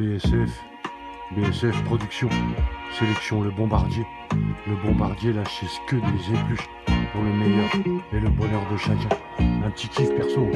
BSF, BSF Production, sélection Le Bombardier. Le Bombardier lâchisse que des épluches pour le meilleur et le bonheur de chacun. Un petit kiff perso.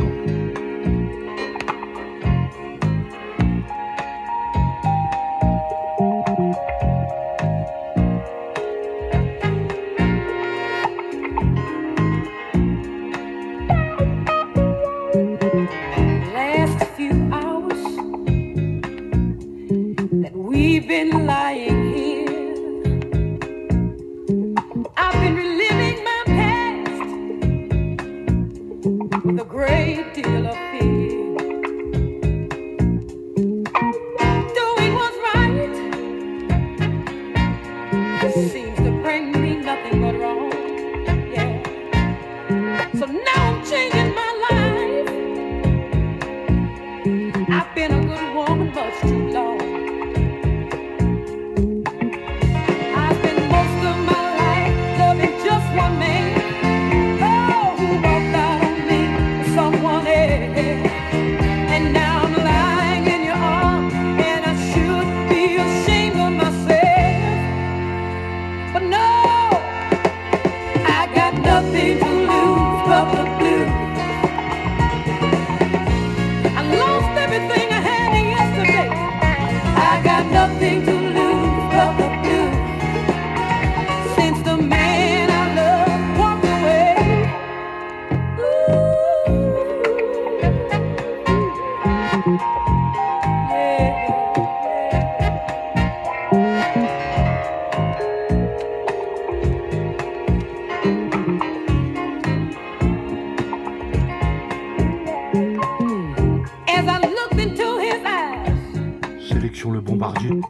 Production Le Bombardier.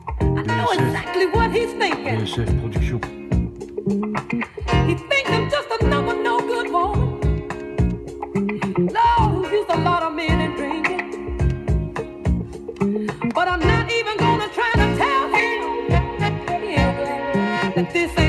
Exactly what he's BSF Production. He thinks I'm just no good woman. Lord, used a lot of men and drinking. But I'm not even gonna try to tell him that this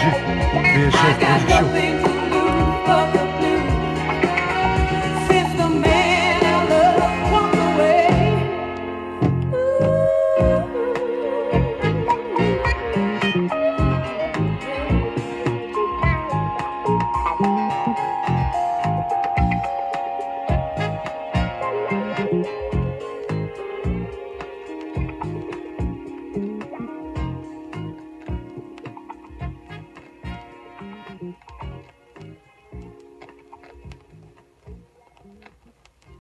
Entendi. Deixa, deixa.